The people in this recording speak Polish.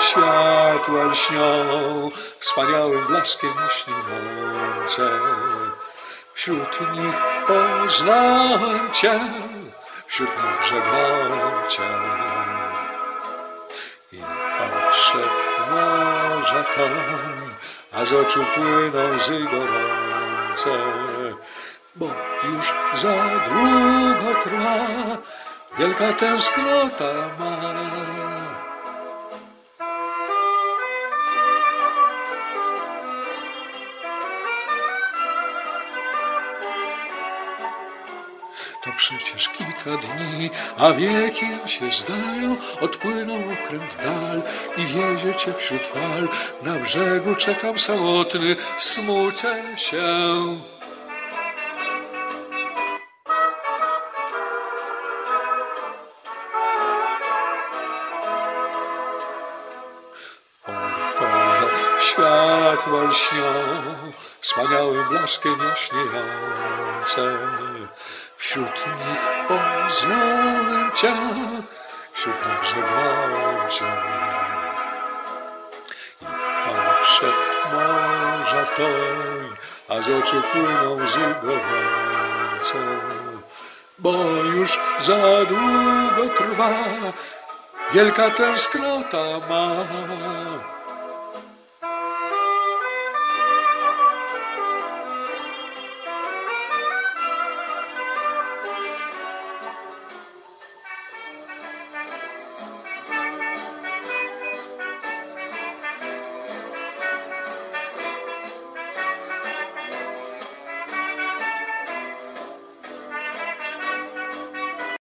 światła lśnią wspaniałym blaskiem śniące. Wśród nich poznałem Cię, wśród nich żegnałem Cię. I patrzę morza toń, a z oczu płyną łzy gorące, bo już za długo trwa wielka tęsknota ma. To przecież kilka dni, a wiekiem się zdają, odpłynął okręt dal i wiezie cię wśród fal. Na brzegu czekam samotny, smucę się. Światła lśnią, wspaniałym blaskiem jaśniejące. Wśród nich poznałem Cię, wśród nich żegnałem Cię. I patrzę morza toń, a z oczu płyną łzy gorące. Bo już za długo trwa, wielka tęsknota ma.